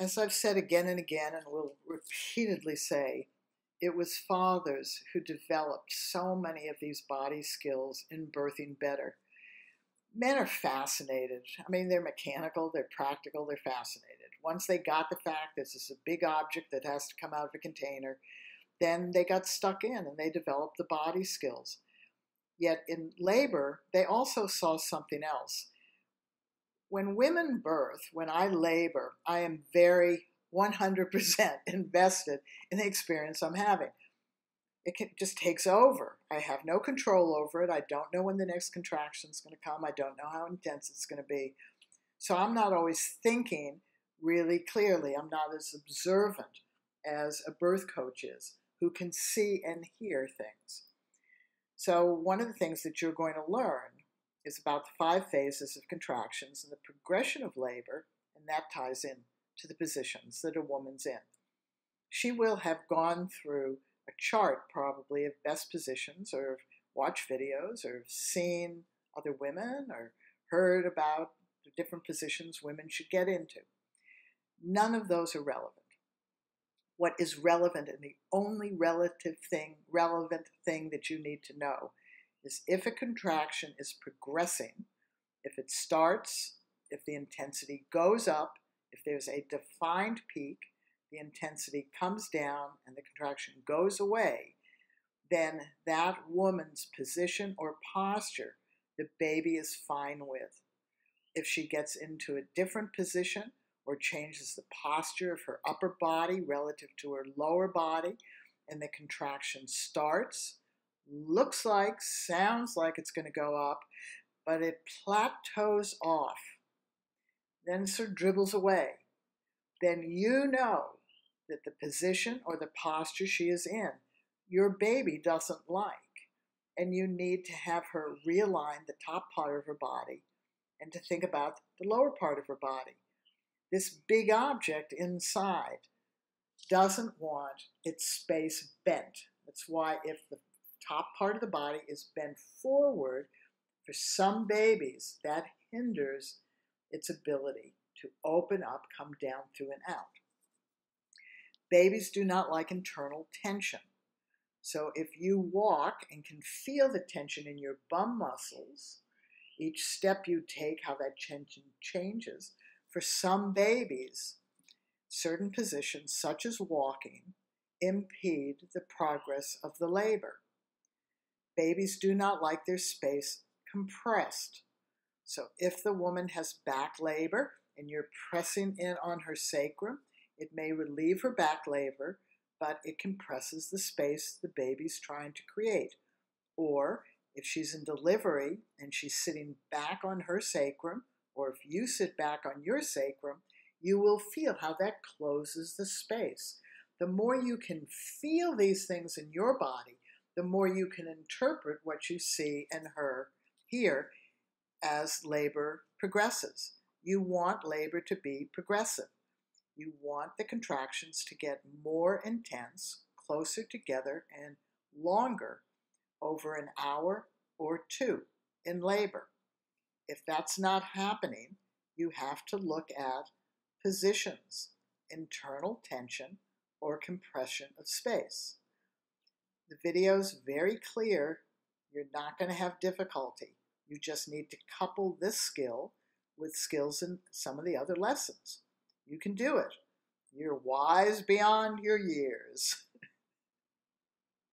As I've said again and again, and will repeatedly say, it was fathers who developed so many of these body skills in birthing better. Men are fascinated. I mean, they're mechanical, they're practical, they're fascinated. Once they got the fact that this is a big object that has to come out of a container, then they got stuck in and they developed the body skills. Yet in labor, they also saw something else. When women birth, when I labor, I am very 100% invested in the experience I'm having. It can, just takes over. I have no control over it. I don't know when the next contraction is going to come. I don't know how intense it's going to be. So I'm not always thinking really clearly. I'm not as observant as a birth coach is, who can see and hear things. So, one of the things that you're going to learn is about the five phases of contractions and the progression of labor, and that ties in to the positions that a woman's in. She will have gone through a chart, probably, of best positions, or watched videos, or seen other women, or heard about the different positions women should get into. None of those are relevant. What is relevant and the only relative thing, relevant thing that you need to know is if a contraction is progressing, if it starts, if the intensity goes up, if there's a defined peak, the intensity comes down and the contraction goes away, then that woman's position or posture the baby is fine with. If she gets into a different position or changes the posture of her upper body relative to her lower body, and the contraction starts, looks like, sounds like it's going to go up, but it plateaus off then sort of dribbles away, then you know that the position or the posture she is in, your baby doesn't like. And you need to have her realign the top part of her body and to think about the lower part of her body. This big object inside doesn't want its space bent. That's why, if the top part of the body is bent forward, for some babies, that hinders its ability to open up, come down through and out. Babies do not like internal tension. So if you walk and can feel the tension in your bum muscles, each step you take, how that tension changes, for some babies, certain positions, such as walking, impede the progress of the labor. Babies do not like their space compressed. So if the woman has back labor and you're pressing in on her sacrum, it may relieve her back labor, but it compresses the space the baby's trying to create. Or if she's in delivery and she's sitting back on her sacrum, or if you sit back on your sacrum, you will feel how that closes the space. The more you can feel these things in your body, the more you can interpret what you see and her, hear as labor progresses. You want labor to be progressive. You want the contractions to get more intense, closer together, and longer over an hour or two in labor. If that's not happening, you have to look at positions, internal tension, or compression of space. The video is very clear. You're not going to have difficulty. You just need to couple this skill with skills in some of the other lessons. You can do it. You're wise beyond your years.